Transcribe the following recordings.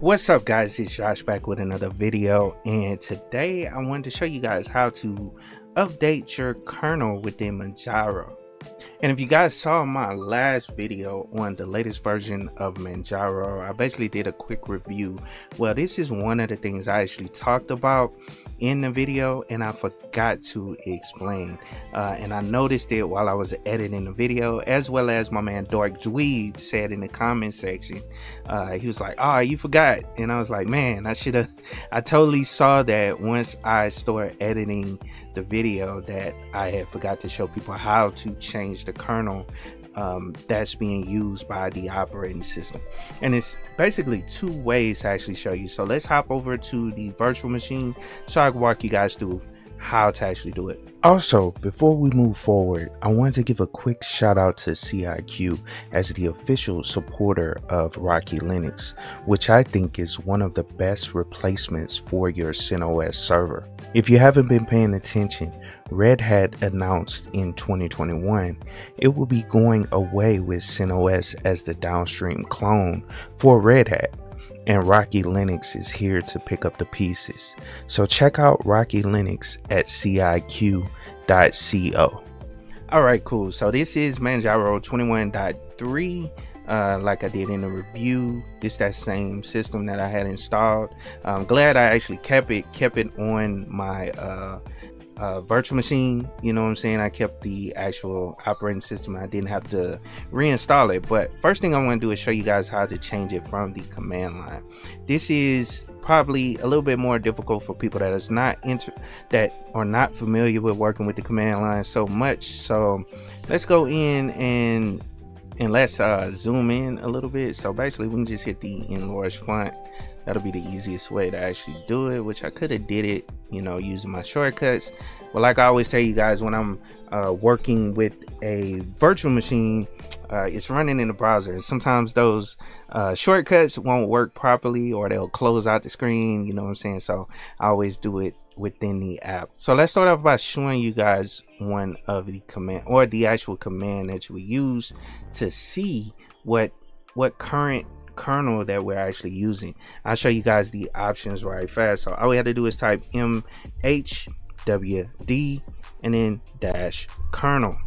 What's up guys, it's Josh back with another video and today I wanted to show you guys how to update your kernel within Manjaro. And if you guys saw my last video on the latest version of Manjaro, I basically did a quick review. Well, this is one of the things I actually talked about in the video and I forgot to explain. Uh, and I noticed it while I was editing the video, as well as my man Dark Dweeb said in the comment section. Uh, he was like, Oh, you forgot. And I was like, Man, I should have. I totally saw that once I started editing the video that I had forgot to show people how to change the kernel um, that's being used by the operating system. And it's basically two ways to actually show you. So let's hop over to the virtual machine so I can walk you guys through how to actually do it. Also, before we move forward, I wanted to give a quick shout out to CIQ as the official supporter of Rocky Linux, which I think is one of the best replacements for your CentOS server. If you haven't been paying attention, Red Hat announced in 2021 it will be going away with CentOS as the downstream clone for Red Hat and Rocky Linux is here to pick up the pieces. So check out Rocky Linux at ciq.co. All right, cool. So this is Manjaro 21.3. Uh, like I did in the review, it's that same system that I had installed. I'm glad I actually kept it, kept it on my uh, uh, virtual machine. You know what I'm saying? I kept the actual operating system. I didn't have to reinstall it. But first thing I want to do is show you guys how to change it from the command line. This is probably a little bit more difficult for people that is not inter that are not familiar with working with the command line so much. So let's go in and and let's uh, zoom in a little bit. So basically, we can just hit the enlarge font. That'll be the easiest way to actually do it which i could have did it you know using my shortcuts. But like i always tell you guys when i'm uh, working with a virtual machine uh, it's running in the browser. And sometimes those uh, shortcuts won't work properly or they'll close out the screen you know what i'm saying? So i always do it within the app so let's start off by showing you guys one of the command or the actual command that would use to see what what current kernel that we're actually using. I'll show you guys the options right fast. So all we have to do is type mhwd and then dash kernel.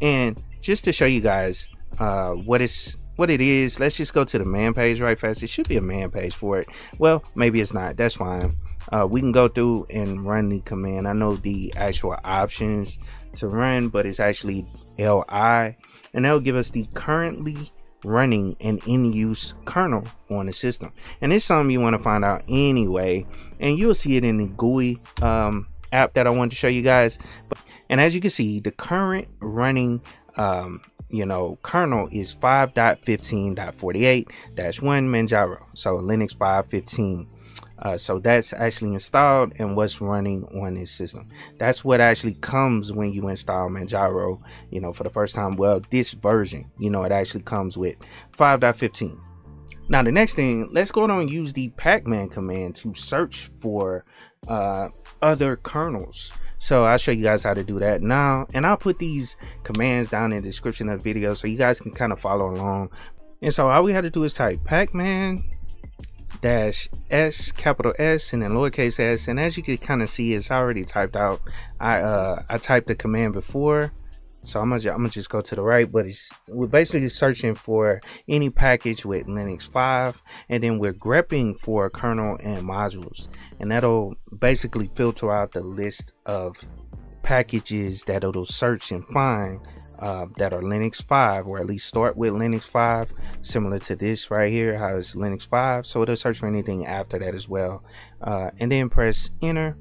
And just to show you guys uh, what is what it is, let's just go to the man page right fast. It should be a man page for it. Well, maybe it's not. That's fine. Uh, we can go through and run the command. I know the actual options to run, but it's actually li, and that'll give us the currently running and in-use kernel on the system and it's something you want to find out anyway and you'll see it in the GUI um, app that I wanted to show you guys but, and as you can see the current running um, you know kernel is 5.15.48-1 Manjaro so Linux 5.15 uh, so that's actually installed and what's running on this system. That's what actually comes when you install Manjaro, you know, for the first time. Well, this version, you know, it actually comes with 5.15. Now, the next thing, let's go on and use the pacman command to search for uh, other kernels. So I'll show you guys how to do that now. And I'll put these commands down in the description of the video so you guys can kind of follow along. And so all we have to do is type pacman dash S capital S and then lowercase s and as you can kind of see it's already typed out I uh I typed the command before so I'm gonna, I'm gonna just go to the right but it's we're basically searching for any package with Linux 5 and then we're grepping for kernel and modules. And that'll basically filter out the list of packages that it'll search and find uh, that are Linux 5 or at least start with Linux 5 similar to this right here how it's Linux 5 so it'll search for anything after that as well. Uh, and then press enter.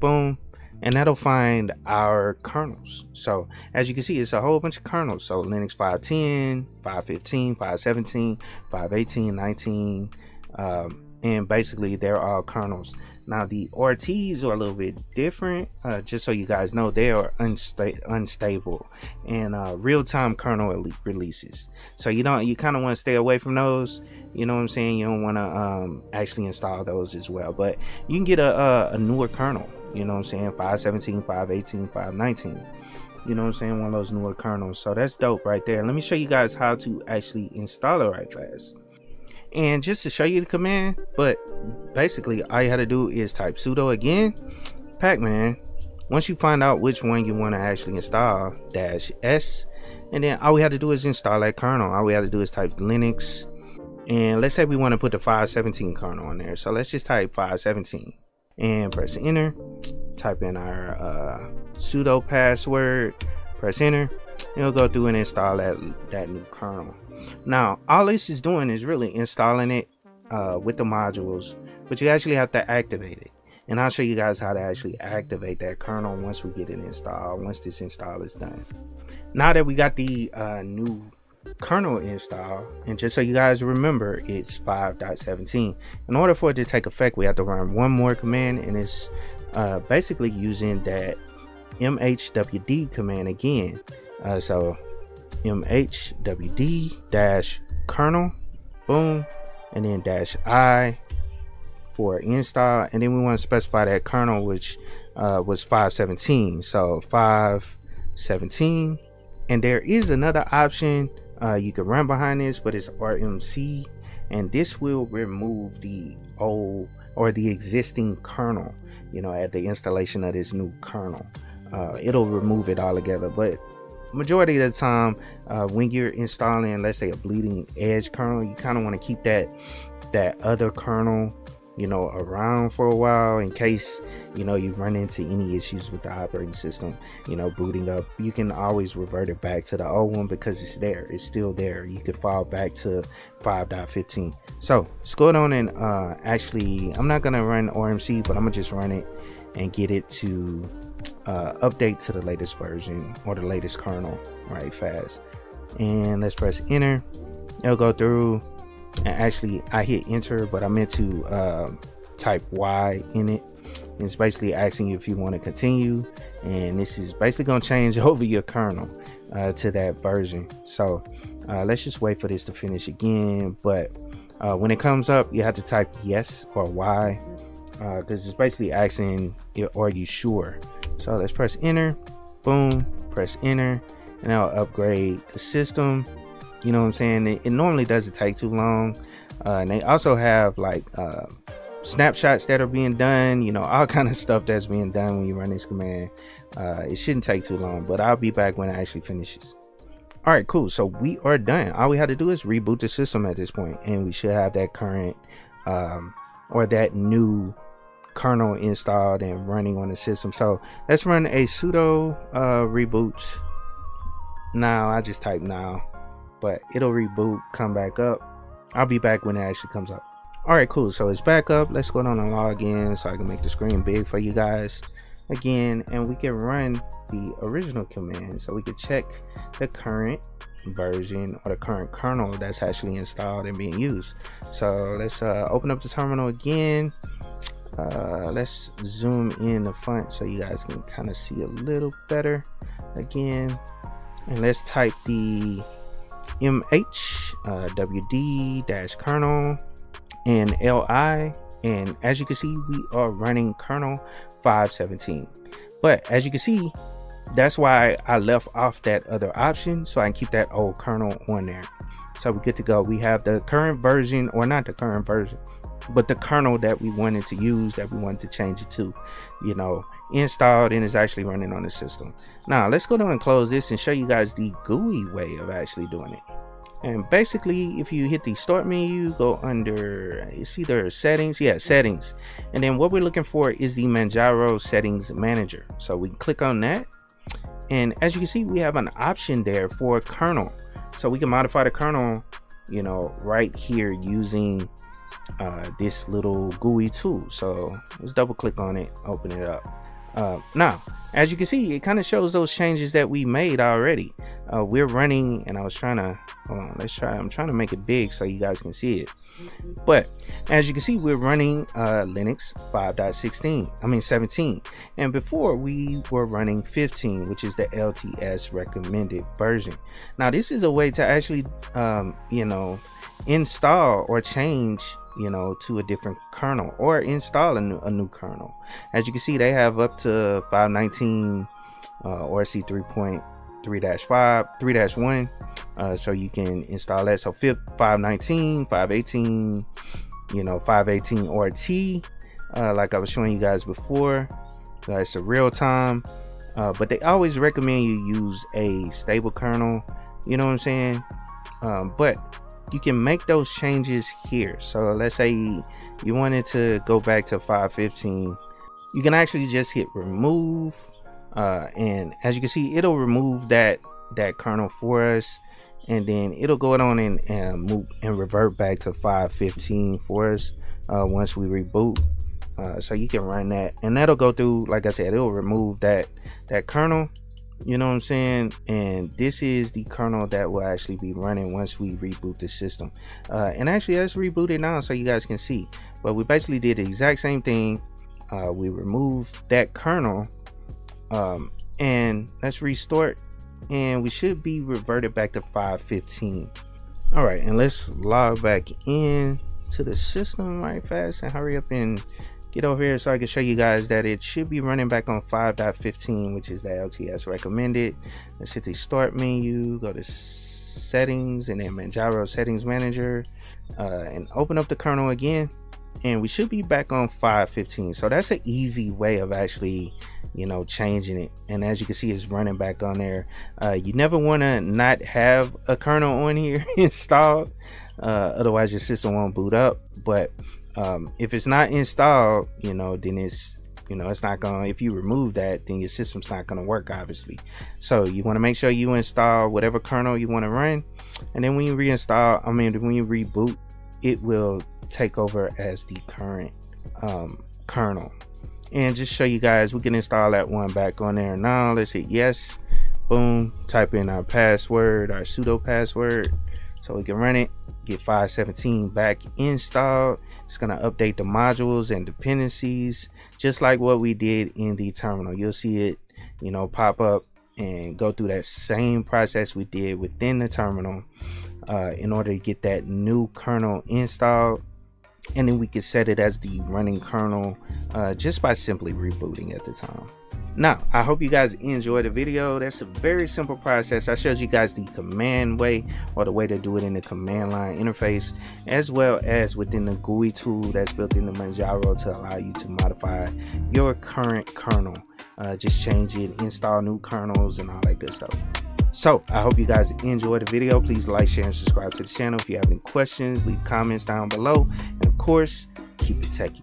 Boom and that'll find our kernels. So as you can see it's a whole bunch of kernels. So Linux 510 515 517 518 19 um, and basically they're all kernels. Now the RTs are a little bit different uh, just so you guys know they are unsta unstable and uh, real-time kernel releases. So you don't you kind of want to stay away from those you know what I'm saying? You don't want to um, actually install those as well but you can get a, a, a newer kernel you know what I'm saying 517 518 519 you know what I'm saying one of those newer kernels. So that's dope right there. Let me show you guys how to actually install it right fast. And just to show you the command but basically all you had to do is type sudo again. Pacman once you find out which one you want to actually install dash s. And then all we had to do is install that kernel. All we had to do is type linux. And let's say we want to put the 517 kernel on there. So let's just type 517 and press enter. Type in our uh, password press enter. It'll go through and install that that new kernel. Now all this is doing is really installing it uh, with the modules but you actually have to activate it. And I'll show you guys how to actually activate that kernel once we get it installed once this install is done. Now that we got the uh, new kernel install and just so you guys remember it's 5.17 in order for it to take effect we have to run one more command and it's uh, basically using that mhwd command again. Uh, so mhwd dash kernel boom and then dash i for install. And then we want to specify that kernel which uh, was 517 so 517 and there is another option uh, you can run behind this but it's rmc and this will remove the old or the existing kernel you know at the installation of this new kernel. Uh, it'll remove it all together but majority of the time uh, when you're installing let's say a bleeding edge kernel you kind of want to keep that that other kernel you know around for a while in case you know you run into any issues with the operating system you know booting up you can always revert it back to the old one because it's there it's still there. You could fall back to 5.15 so let's go on and uh actually i'm not gonna run rmc but i'm gonna just run it and get it to uh, update to the latest version or the latest kernel right fast. And let's press enter. It'll go through and actually I hit enter but I meant to uh, type Y in it. It's basically asking you if you want to continue. And this is basically going to change over your kernel uh, to that version. So uh, let's just wait for this to finish again. But uh, when it comes up you have to type yes or Y because uh, it's basically asking are you sure? So let's press enter. Boom press enter. And I'll upgrade the system you know what I'm saying? It, it normally doesn't take too long. Uh, and they also have like uh, snapshots that are being done, you know, all kind of stuff that's being done when you run this command. Uh, it shouldn't take too long, but I'll be back when it actually finishes. All right, cool. So we are done. All we had to do is reboot the system at this point, and we should have that current um, or that new kernel installed and running on the system. So let's run a sudo uh, reboot. Now I just type now but it'll reboot, come back up. I'll be back when it actually comes up. All right, cool. So it's back up. Let's go down and log in so I can make the screen big for you guys again, and we can run the original command. So we can check the current version or the current kernel that's actually installed and being used. So let's uh, open up the terminal again. Uh, let's zoom in the front so you guys can kind of see a little better again. And let's type the mh uh, wd dash kernel and li and as you can see we are running kernel 517 but as you can see that's why i left off that other option so i can keep that old kernel on there. So we're good to go. We have the current version or not the current version but the kernel that we wanted to use that we wanted to change it to you know installed and is actually running on the system. Now let's go down and close this and show you guys the GUI way of actually doing it. And basically if you hit the start menu go under it's either settings? Yeah settings. And then what we're looking for is the manjaro settings manager. So we click on that. And as you can see we have an option there for kernel. So we can modify the kernel you know right here using uh, this little GUI tool. So let's double click on it open it up uh, now as you can see it kind of shows those changes that we made already. Uh, we're running and I was trying to hold on let's try I'm trying to make it big so you guys can see it. But as you can see we're running uh, Linux 5.16 I mean 17 and before we were running 15 which is the LTS recommended version. Now this is a way to actually um, you know install or change you know to a different kernel or install a new, a new kernel as you can see they have up to 519 uh, ORC 3.3-5 3-1 uh, so you can install that. So 519, 518, you know, 518 RT, uh, like I was showing you guys before. Uh, it's a real time, uh, but they always recommend you use a stable kernel. You know what I'm saying? Um, but you can make those changes here. So let's say you wanted to go back to 515, you can actually just hit remove, uh, and as you can see, it'll remove that that kernel for us and then it'll go on and, and move and revert back to 515 for us uh, once we reboot uh, so you can run that and that'll go through like i said it'll remove that that kernel you know what i'm saying? And this is the kernel that will actually be running once we reboot the system. Uh, and actually let's reboot it now so you guys can see. But we basically did the exact same thing. Uh, we removed that kernel um, and let's restart. And we should be reverted back to 515 all right and let's log back in to the system right fast and hurry up and get over here so I can show you guys that it should be running back on 5.15 which is the LTS recommended. Let's hit the start menu go to settings and then Manjaro settings manager uh, and open up the kernel again. And we should be back on 515 so that's an easy way of actually you know changing it. And as you can see it's running back on there. Uh, you never want to not have a kernel on here installed. Uh, otherwise your system won't boot up. But um, if it's not installed you know then it's you know it's not gonna if you remove that then your system's not gonna work obviously. So you want to make sure you install whatever kernel you want to run and then when you reinstall i mean when you reboot it will take over as the current um, kernel. And just show you guys we can install that one back on there now let's hit yes boom type in our password our sudo password so we can run it get 517 back installed it's going to update the modules and dependencies just like what we did in the terminal. You'll see it you know pop up and go through that same process we did within the terminal uh, in order to get that new kernel installed. And then we can set it as the running kernel uh, just by simply rebooting at the time now i hope you guys enjoyed the video that's a very simple process i showed you guys the command way or the way to do it in the command line interface as well as within the gui tool that's built into manjaro to allow you to modify your current kernel uh, just change it install new kernels and all that good stuff so I hope you guys enjoyed the video. Please like, share, and subscribe to the channel. If you have any questions, leave comments down below. And of course, keep it techie.